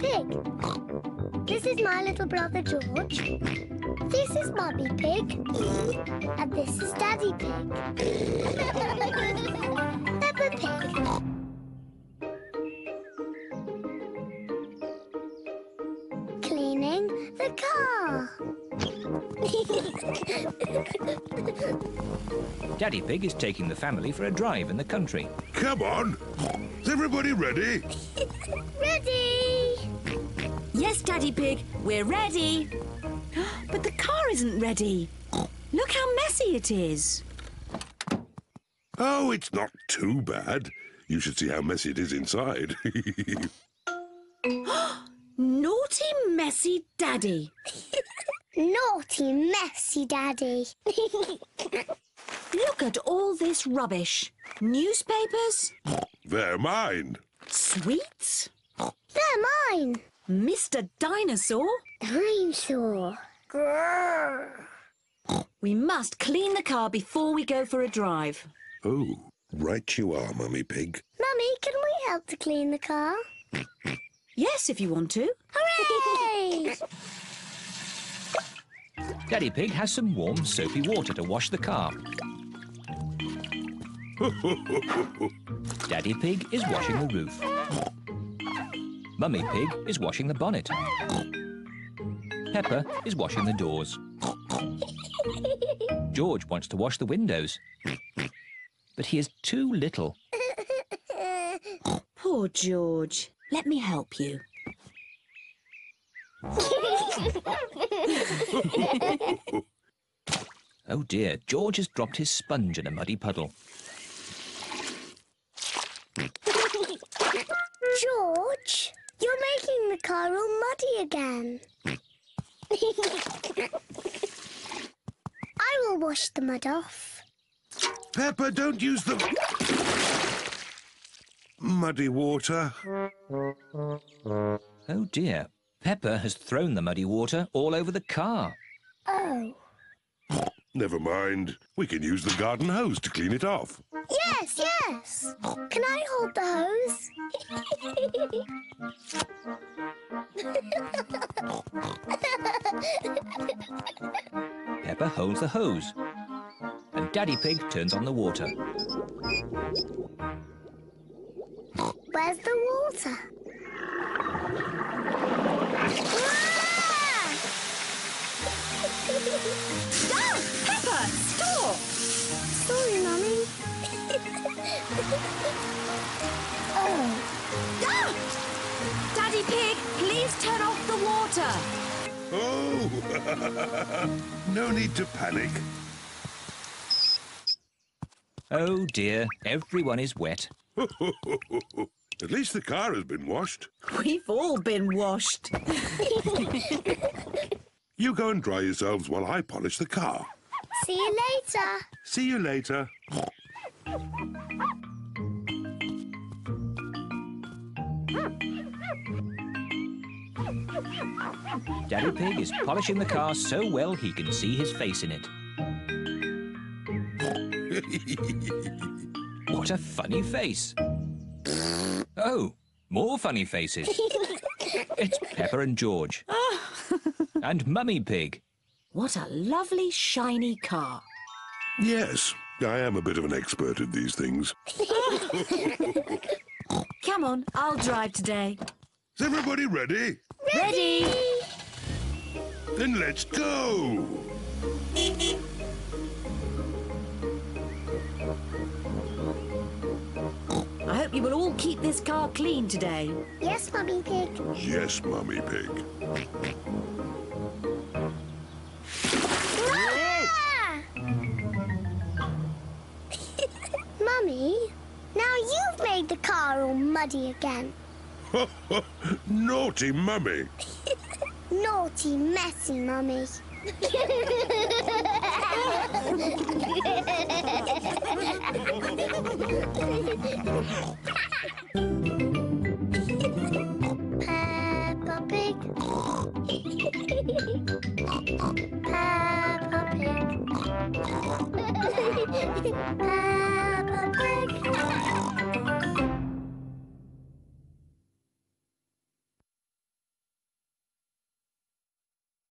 Pig. This is my little brother George. This is Mummy Pig. And this is Daddy Pig. Peppa Pig. Cleaning the car. Daddy Pig is taking the family for a drive in the country. Come on. Is everybody ready? Ready? Yes, Daddy Pig, we're ready. But the car isn't ready. Look how messy it is. Oh, it's not too bad. You should see how messy it is inside. Naughty, messy Daddy. Naughty, messy Daddy. Look at all this rubbish. Newspapers, They're mine. sweets, They're mine. Mr. Dinosaur. Dinosaur. Grrr. We must clean the car before we go for a drive. Oh, right you are, Mummy Pig. Mummy, can we help to clean the car? Yes, if you want to. Hooray! Daddy Pig has some warm, soapy water to wash the car. Daddy Pig is washing the roof. Mummy Pig is washing the bonnet. Peppa is washing the doors. George wants to wash the windows. But he is too little. Poor George. Let me help you. Oh dear, George has dropped his sponge in a muddy puddle. George, you're making the car all muddy again. I will wash the mud off. Peppa, don't use the muddy water. Oh dear, Peppa has thrown the muddy water all over the car. Oh. Never mind. We can use the garden hose to clean it off. Yes, yes. Can I hold the hose? Peppa holds the hose. And Daddy Pig turns on the water. Where's the water? Ah! Stop! Sorry, Mummy. oh, Ah! Daddy Pig, please turn off the water. Oh! no need to panic. Oh dear, everyone is wet. At least the car has been washed. We've all been washed. You go and dry yourselves while I polish the car. See you later. See you later. Daddy Pig is polishing the car so well he can see his face in it. What a funny face. Oh, more funny faces. It's Peppa and George. Oh. and Mummy Pig. What a lovely, shiny car. yes, I am a bit of an expert at these things. Come on, I'll drive today. Is everybody ready? Ready? Then let's go! I hope you will all keep this car clean today. Yes, Mummy Pig. Yes, Mummy Pig. Now you've made the car all muddy again. Naughty Mummy. Naughty, messy Mummy. Big.